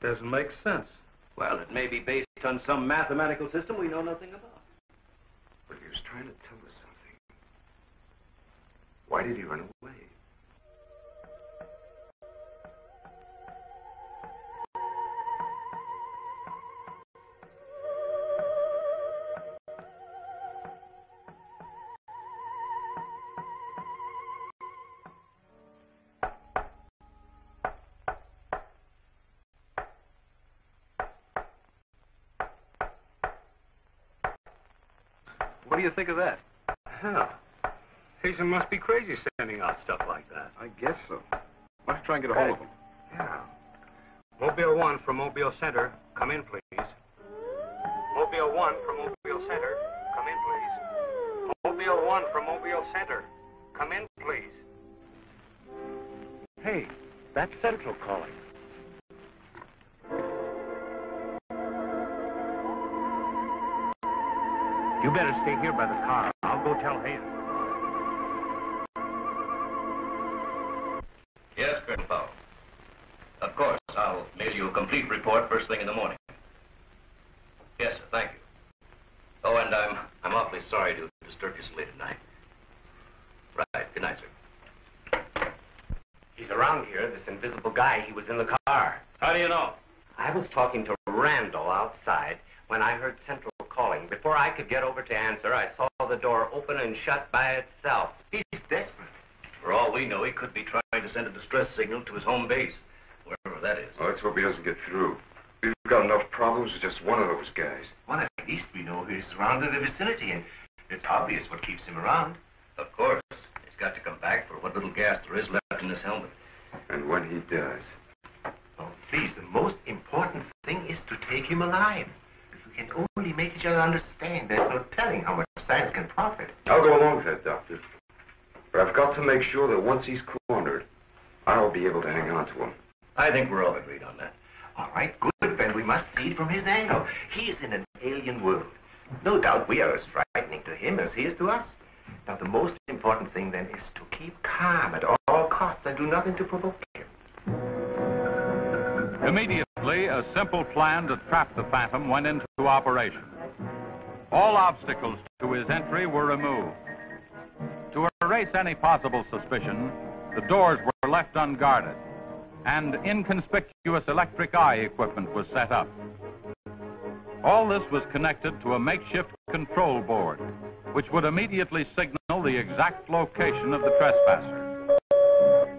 Doesn't make sense. Well, it may be based on some mathematical system we know nothing about. But he was trying to tell us something. Why did he run away? Do you think of that? Hell, Hazen must be crazy sending out stuff like that. I guess so. Let's try and get a hold of him. Yeah. Mobile 1 from Mobile Center. Come in, please. Mobile 1 from Mobile Center. Come in, please. Mobile 1 from Mobile Center. Come in, please. Hey, that's Central calling. You better stay here by the car. I'll go tell Hazen. Yes, Colonel Powell. Of course, I'll mail you a complete report first thing in the morning. Yes, sir, thank you. Oh, and I'm I'm awfully sorry to disturb you so late at night. Right, good night, sir. He's around here, this invisible guy. He was in the car. How do you know? I was talking to Randall outside when I heard Central calling. Before I could get over to answer, I saw the door open and shut by itself. He's desperate. For all we know, he could be trying to send a distress signal to his home base, wherever that is. Well, let's hope he doesn't get through. We've got enough problems with just one of those guys. Well, at least we know he's around in the vicinity, and it's obvious what keeps him around. Of course. He's got to come back for what little gas there is left in his helmet. And when he does, Oh, please, the most important thing is to take him alive. If we can only make each other understand, there's no telling how much science can profit. I'll go along with that, Doctor. But I've got to make sure that once he's cornered, I'll be able to hang on to him. I think we're all agreed on that. All right, good, then we must see it from his angle. He's in an alien world. No doubt we are as frightening to him as he is to us. Now, the most important thing, then, is to keep calm at all costs and do nothing to provoke him. Immediately, a simple plan to trap the Phantom went into operation. All obstacles to his entry were removed. To erase any possible suspicion, the doors were left unguarded, and inconspicuous electric eye equipment was set up. All this was connected to a makeshift control board, which would immediately signal the exact location of the trespasser.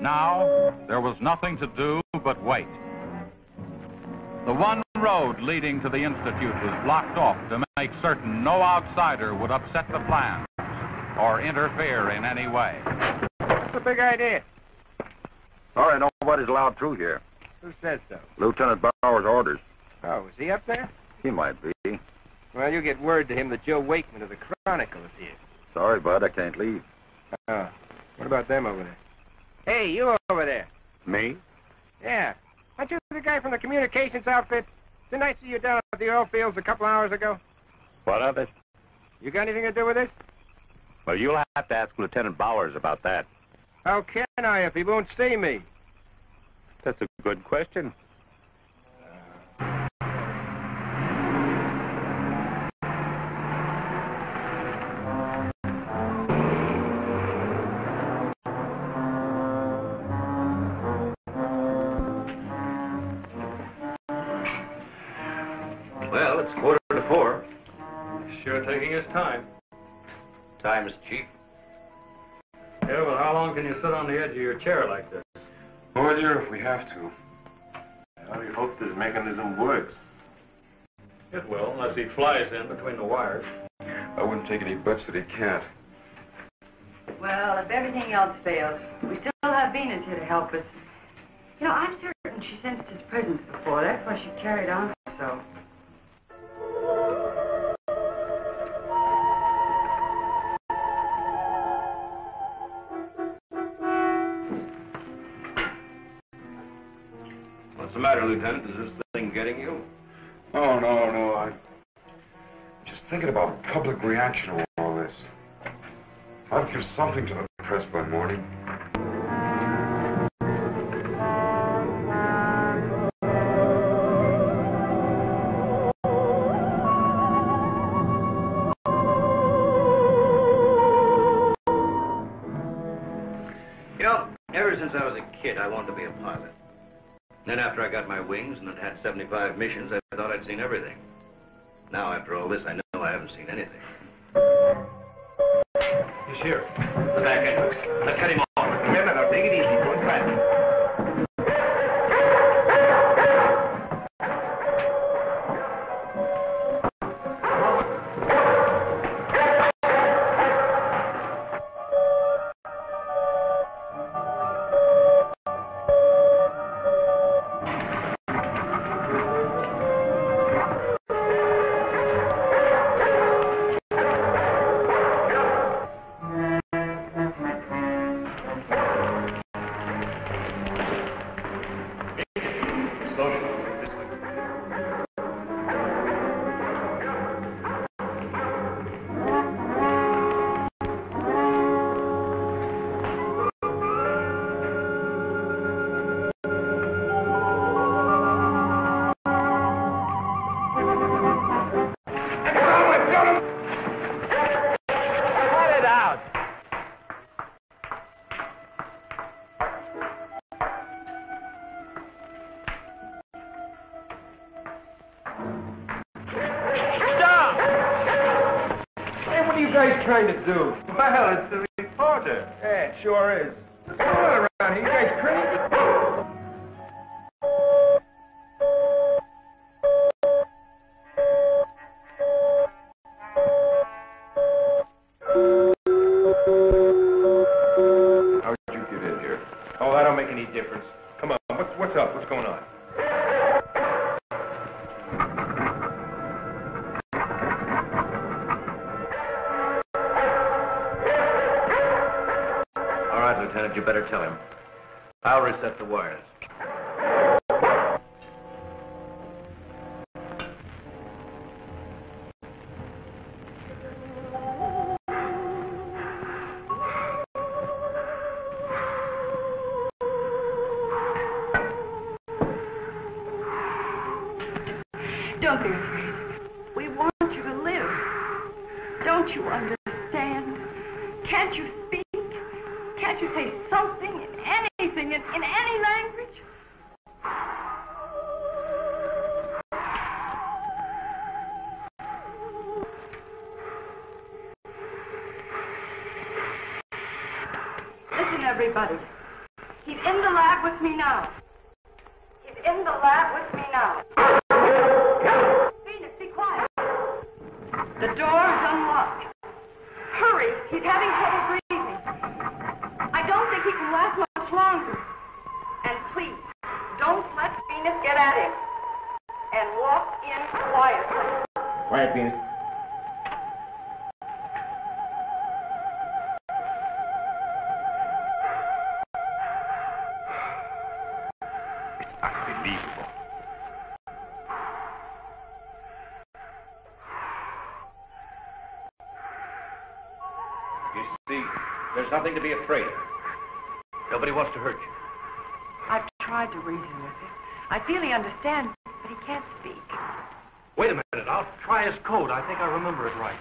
Now, there was nothing to do but wait. The one road leading to the Institute was blocked off to make certain no outsider would upset the plans or interfere in any way. What's the big idea? Sorry, nobody's allowed through here. Who says so? Lieutenant Bowers' orders. Oh, is he up there? He might be. Well, you get word to him that Joe Wakeman of the Chronicle is here. Sorry, Bud, I can't leave. Oh, what about them over there? Hey, you over there. Me? Yeah. Aren't you the guy from the communications outfit? Didn't I see you down at the oil fields a couple hours ago? What of it? You got anything to do with this? Well, you'll have to ask Lieutenant Bowers about that. How can I if he won't see me? That's a good question. Time. Time is cheap. Yeah, well, how long can you sit on the edge of your chair like this? More dear, if we have to. I hope this mechanism works. It will, unless he flies in between the wires. I wouldn't take any bets that he can't. Well, if everything else fails, we still have Venus here to help us. You know, I'm certain she sensed his presence before. That's why she carried on so. Matter, Lieutenant? Is this thing getting you? Oh, no, no, I'm just thinking about public reaction to all this. I'll give something to the press by morning. You know, ever since I was a kid, I wanted to be a pilot. Then after I got my wings and had had 75 missions, I thought I'd seen everything. Now, after all this, I know I haven't seen anything. He's here. The back end. We want you to live. Don't you understand? Can't you speak? Can't you say something, in anything, in, in any language? Listen, everybody. something to be afraid of. Nobody wants to hurt you. I've tried to reason with him. I feel he understands, but he can't speak. Wait a minute. I'll try his code. I think I remember it right.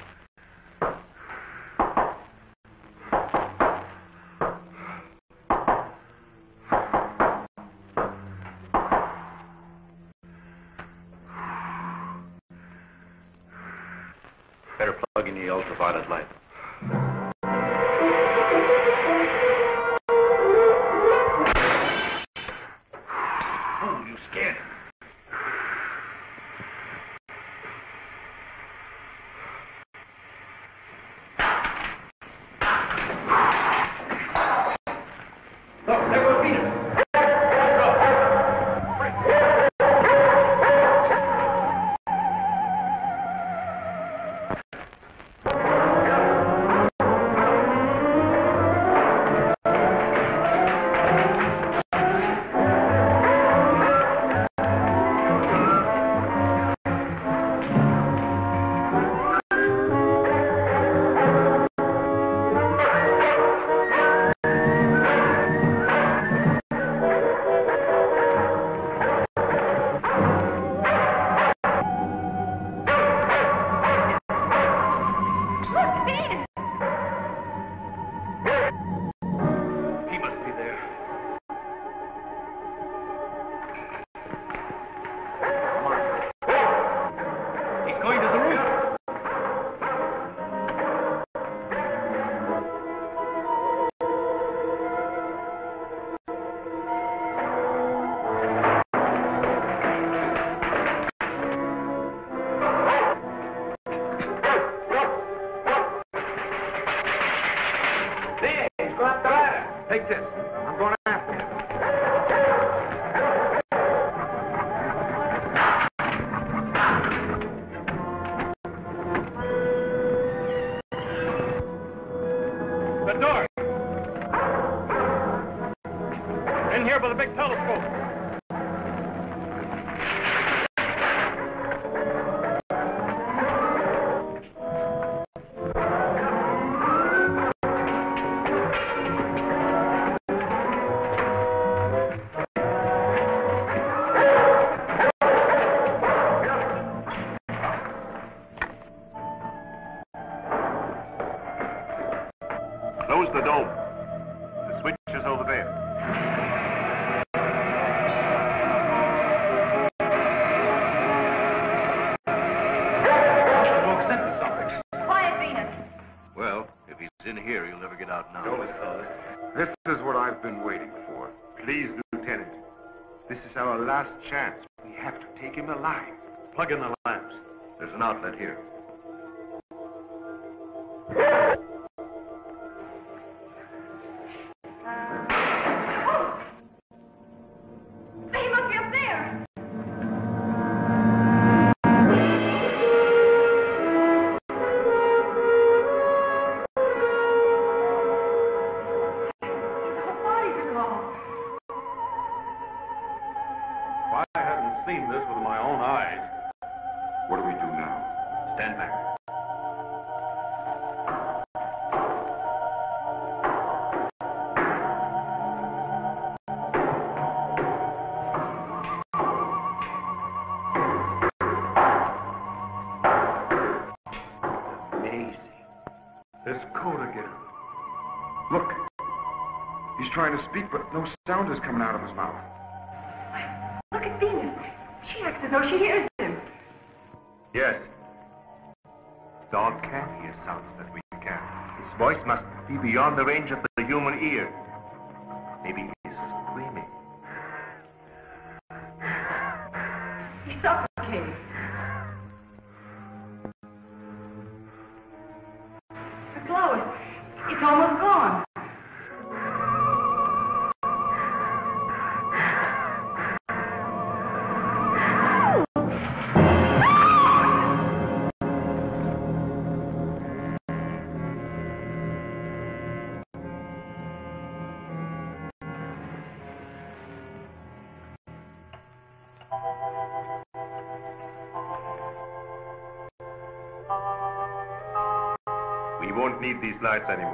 Trying to speak, but no sound is coming out of his mouth. Look at Venus. She acts as though she hears him. Yes. Dog can hear sounds that we can. His voice must be beyond the range of the human ear. Lights anymore.